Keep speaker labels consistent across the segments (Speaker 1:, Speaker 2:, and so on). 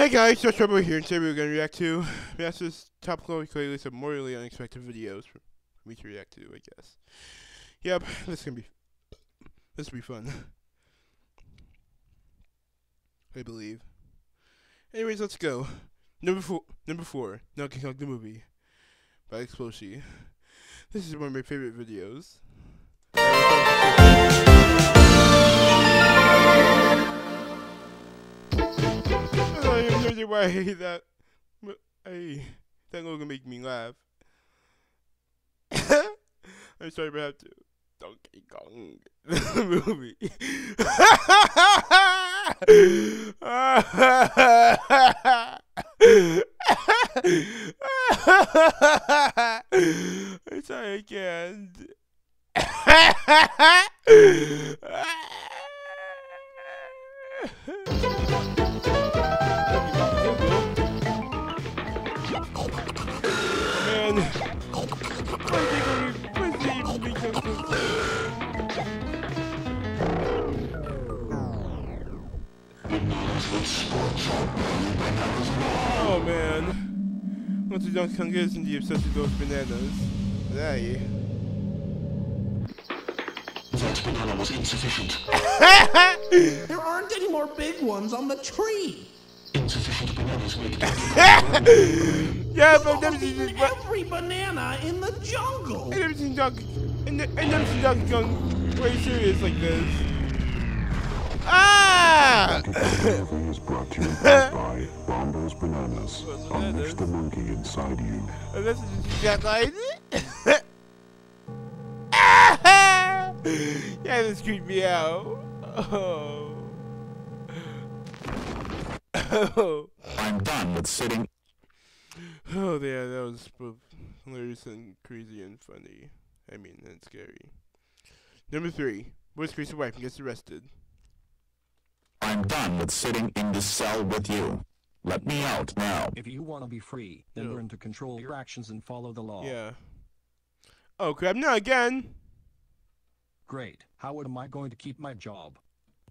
Speaker 1: Hey guys, JusJarBo here, and today we're going to react to Manases' top playlist of more really unexpected videos for me to react to, I guess. Yep, this to be, this will be fun. I believe. Anyways, let's go. Number four, number four, Donkey Kong the Movie, by Exploshi. This is one of my favorite videos. Idea why I hate that. I that gonna make me laugh. I'm sorry, but I have to. Donkey Kong the movie. I'm sorry, I can't. Man, Oh man. Once the Donkey Kong gets into obsessed with those bananas. Hey.
Speaker 2: That banana was insufficient.
Speaker 3: There aren't any more big ones on the tree.
Speaker 2: Insufficient bananas make
Speaker 1: yeah, but I've never seen. But
Speaker 3: every banana in the jungle.
Speaker 1: I never seen Donkey. I ne- I never seen Donkey Kong way serious like this. Ah!
Speaker 4: Is brought to you by Bondo's Bananas. Unleash the monkey inside you.
Speaker 1: This is just like Ah! Yeah, this creeped me out. Oh. Oh.
Speaker 5: I'm done with sitting.
Speaker 1: Oh, yeah, that was both hilarious and crazy and funny. I mean, and scary. Number three. Boy's crazy wife gets arrested.
Speaker 5: I'm done with sitting in this cell with you. Let me out now.
Speaker 6: If you want to be free, then
Speaker 1: Yeah.
Speaker 6: learn to control your actions and follow the law.
Speaker 1: Yeah. Oh, crap, not again!
Speaker 6: Great. How am I going to keep my job?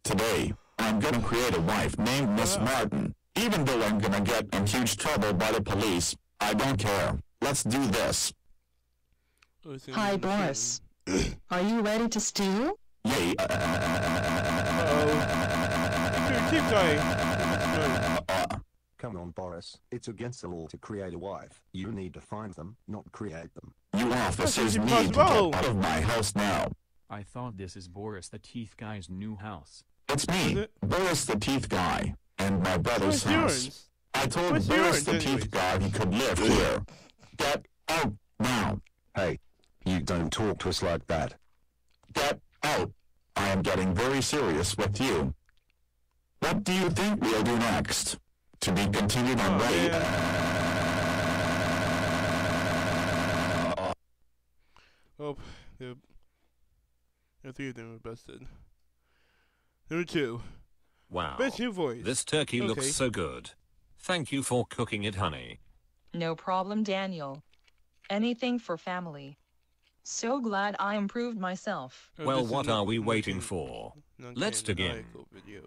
Speaker 5: Today, I'm gonna create a wife named Miss ah. Martin. Even though I'm gonna get in huge trouble by the police, I don't care. Let's do this.
Speaker 1: Oh, it's in
Speaker 7: Hi, Boris. Are you ready to steal?
Speaker 5: Yay.
Speaker 1: Uh, uh, uh, Uh-oh. Keep going.
Speaker 8: Come on, Boris. It's against the law to create a wife. You need to find them, not create them.
Speaker 5: You officers
Speaker 1: That's
Speaker 5: need to get out of my house now.
Speaker 9: I thought this is Boris the Teeth Guy's new house.
Speaker 5: It's me,
Speaker 1: it?
Speaker 5: Boris the Teeth Guy, and my brother's
Speaker 1: What's
Speaker 5: house.
Speaker 1: yours?
Speaker 5: I told
Speaker 1: What's
Speaker 5: Boris
Speaker 1: yours,
Speaker 5: the
Speaker 1: anyways?
Speaker 5: Teeth Guy he could live here. Get out now.
Speaker 8: Hey, you don't talk to us like that.
Speaker 5: Get out. I am getting very serious with you. What do you think we'll do next? To be continued on
Speaker 1: Oh,
Speaker 5: Reddit.
Speaker 1: man. Oh, the, the three of them were busted. Number two.
Speaker 10: Wow.
Speaker 1: Best new voice.
Speaker 10: This turkey
Speaker 1: Okay.
Speaker 10: looks so good. Thank you for cooking it, honey.
Speaker 7: No problem, Daniel. Anything for family. So glad I improved myself.
Speaker 1: Oh,
Speaker 10: well, what are we waiting for?
Speaker 1: Not
Speaker 10: Let's
Speaker 1: can-
Speaker 10: begin.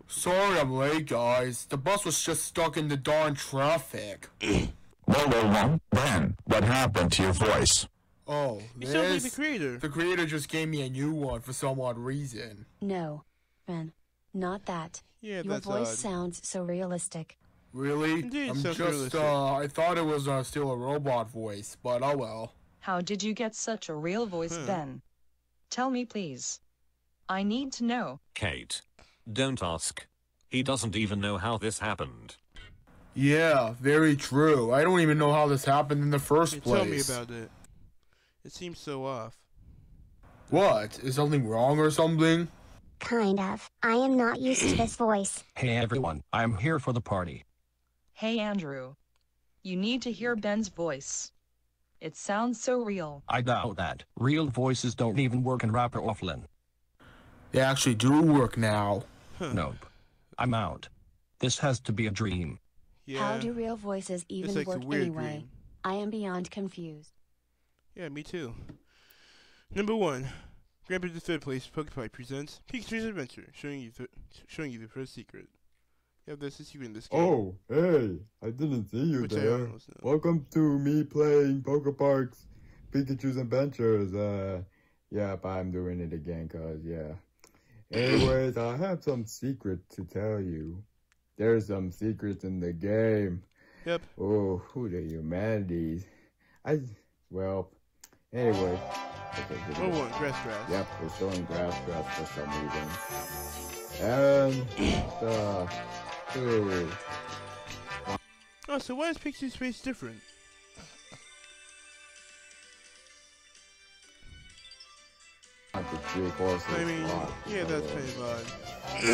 Speaker 11: Sorry I'm late, guys. The bus was just stuck in the darn traffic.
Speaker 5: Well, well, well, Ben, what happened to your voice?
Speaker 11: Oh,
Speaker 1: You sound like the
Speaker 11: this?
Speaker 1: creator.
Speaker 11: The creator just gave me a new one for some odd reason.
Speaker 12: No, Ben, not that.
Speaker 1: Yeah,
Speaker 12: Your
Speaker 1: that's
Speaker 12: voice
Speaker 1: odd.
Speaker 12: sounds so realistic.
Speaker 11: Really?
Speaker 1: Indeed,
Speaker 11: I'm
Speaker 1: sounds
Speaker 11: just,
Speaker 1: realistic.
Speaker 11: uh, I thought it was uh, still a robot voice, but oh well.
Speaker 7: How did you get such a real voice,
Speaker 1: Huh.
Speaker 7: Ben? Tell me, please. I need to know.
Speaker 10: Kate. Don't ask. He doesn't even know how this happened.
Speaker 11: Yeah, very true. I don't even know how this happened in the first
Speaker 1: Hey,
Speaker 11: place.
Speaker 1: Tell me about it. It seems so off.
Speaker 11: What? Is something wrong or something?
Speaker 13: Kind of. I am not used to this voice.
Speaker 6: Hey everyone, I'm here for the party.
Speaker 7: Hey, Andrew. You need to hear Ben's voice. It sounds so real.
Speaker 6: I doubt that. Real voices don't even work in Rapper Offline.
Speaker 11: They actually do work now.
Speaker 6: Nope. I'm out. This has to be a dream.
Speaker 1: Yeah.
Speaker 12: How do real voices even
Speaker 1: like
Speaker 12: work
Speaker 1: weird
Speaker 12: anyway?
Speaker 1: dream.
Speaker 12: I am beyond confused.
Speaker 1: Yeah, me too. Number one. Grandpa the third place, PokePie presents Pikachu's Adventure, showing you the showing you the first secret. Yeah, there's a secret in this game.
Speaker 14: Oh, hey, I didn't see you
Speaker 1: Which
Speaker 14: there. Welcome to me playing Poker Parks, Pikachu's Adventures. Uh, yep, I'm doing it again, cause yeah. Anyways, I have some secret to tell you. There's some secrets in the game.
Speaker 1: Yep.
Speaker 14: Oh, who the humanities? I, well, anyway.
Speaker 1: Oh, what? Grass grass.
Speaker 14: Yep, we're showing grass grass for some reason. And, uh, two.
Speaker 1: Oh, so why is Pixie Space different?
Speaker 14: Not the three courses.
Speaker 1: I mean, yeah, that's pretty bad.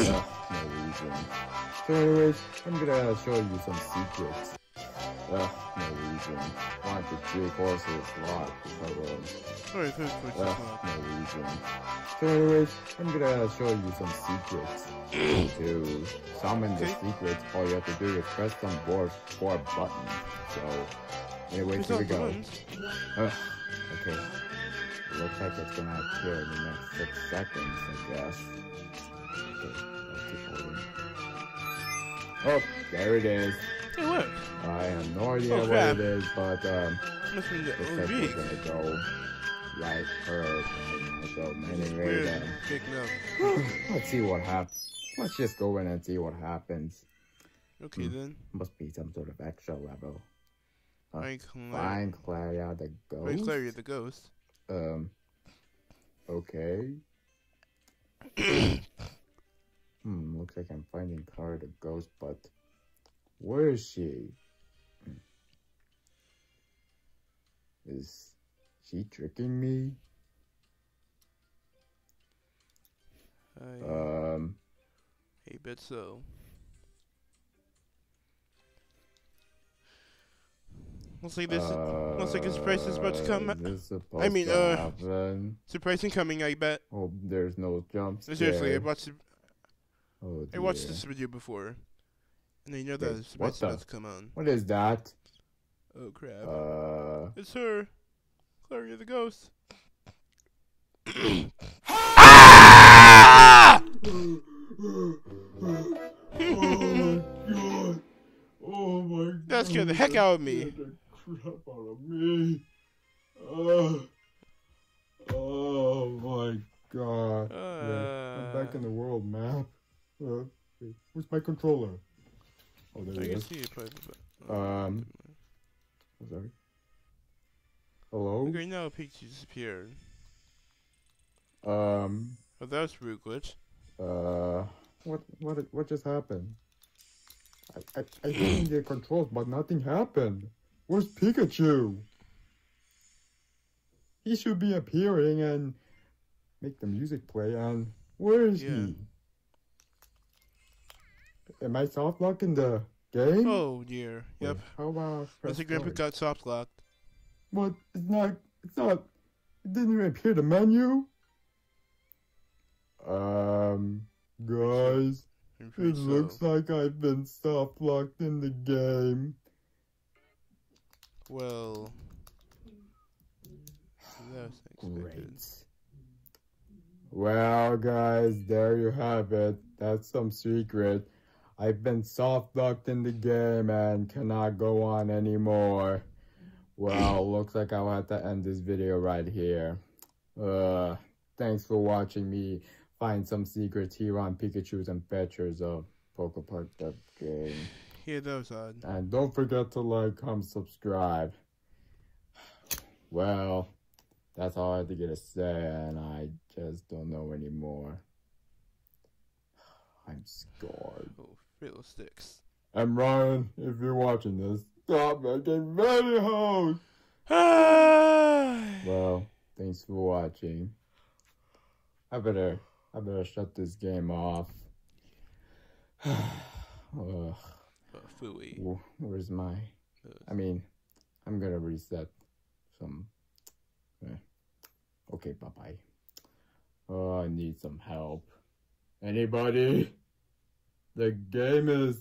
Speaker 14: uh, no reason. So anyways, I'm gonna show you some secrets. Uh, no reason. Want the three courses lot. So, um,
Speaker 1: is
Speaker 14: uh, no reason. So anyways, I'm gonna show you some secrets. to summon the secrets, all you have to do is press some four, four buttons. So, anyways,
Speaker 1: There's
Speaker 14: here we go. Uh, okay. Looks like it's gonna appear in the next six seconds, I guess. Okay, I'll keep holding. Oh, there it is.
Speaker 1: It worked.
Speaker 14: I have no idea
Speaker 1: Oh,
Speaker 14: what
Speaker 1: crap.
Speaker 14: it is, but um,
Speaker 1: Must be the
Speaker 14: looks like we're gonna go right her. So anyways,
Speaker 1: Weird.
Speaker 14: um, let's see what happens. Let's just go in and see what happens.
Speaker 1: Okay
Speaker 14: Hmm.
Speaker 1: then.
Speaker 14: Must be some sort of extra level. Uh,
Speaker 1: Find
Speaker 14: Claria the ghost.
Speaker 1: Find Clary the ghost.
Speaker 14: Um. Okay. hmm. Looks like I'm finding Clara the ghost, but where is she? Hmm. Is she tricking me?
Speaker 1: I,
Speaker 14: Um.
Speaker 1: I bet so. Looks like this. looks like a surprise is about to come.
Speaker 14: uh, This
Speaker 1: I mean,
Speaker 14: to
Speaker 1: uh,
Speaker 14: happen.
Speaker 1: surprising coming. I bet.
Speaker 14: Hope there's no jump
Speaker 1: Seriously, I watched. it-
Speaker 14: Oh,
Speaker 1: I watched this video before, and I know that
Speaker 14: Wait,
Speaker 1: a surprise
Speaker 14: what
Speaker 1: is about
Speaker 14: the-
Speaker 1: to come on.
Speaker 14: What is that?
Speaker 1: Oh crap!
Speaker 14: Uh.
Speaker 1: It's her, Clary the ghost. Ah!
Speaker 14: oh my god.
Speaker 1: That scared the heck out of me.
Speaker 14: The crap out of me. Oh, oh my god. yeah, I'm back in the world map. Uh, where's my controller? Oh, there
Speaker 1: I
Speaker 14: it
Speaker 1: can
Speaker 14: is.
Speaker 1: see it, but, but
Speaker 14: Um. oh, sorry. Hello?
Speaker 1: okay, now Peach disappeared.
Speaker 14: Um.
Speaker 1: Oh, that was real glitch.
Speaker 14: Uh. What? What? What just happened? I I, I didn't get controls, but nothing happened. Where's Pikachu? He should be appearing and make the music play. And where is he? Am I soft locking the game?
Speaker 1: Oh dear. Yep.
Speaker 14: How about
Speaker 1: Looks like Grandpa got soft locked.
Speaker 14: But it's not. It's not. It didn't even appear the menu. Um, guys, it
Speaker 1: so.
Speaker 14: looks like I've been soft locked in the game.
Speaker 1: Well. That was unexpected.
Speaker 14: Great. Well, guys, there you have it. That's some secret. I've been soft locked in the game and cannot go on anymore. Well, looks like I'll have to end this video right here. Uh, thanks for watching me find some secrets here on Pikachu's Adventures of Poke Park the game.
Speaker 1: Yeah, that was odd.
Speaker 14: And don't forget to like, comment, subscribe. Well, that's all I had to get to say, and I just don't know anymore. I'm scared.
Speaker 1: Oh, fiddlesticks.
Speaker 14: And Ryan, if you're watching this, stop making videos! well, thanks for watching. I better, I better shut this game off. Ugh.
Speaker 1: Fooey.
Speaker 14: Where's my? I mean, I'm gonna reset some. eh. Okay, bye bye. Oh, I need some help. Anybody? The game is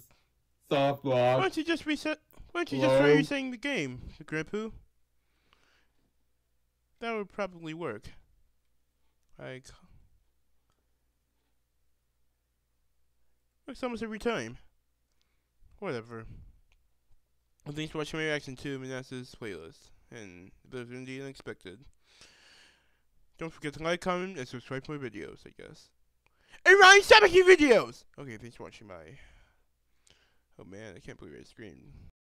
Speaker 14: soft locked.
Speaker 1: Why don't you just reset? Why don't you just try
Speaker 14: Hello?
Speaker 1: resetting the game, Grandpoo? That would probably work. Like. Works almost every time. Whatever. Well, thanks for watching my reaction to Manases' playlist and a bit of indie unexpected. Don't forget to like, comment, and subscribe to my videos, I guess. And Ryan, stop making videos! Okay, thanks for watching my... Oh man, I can't believe I screamed.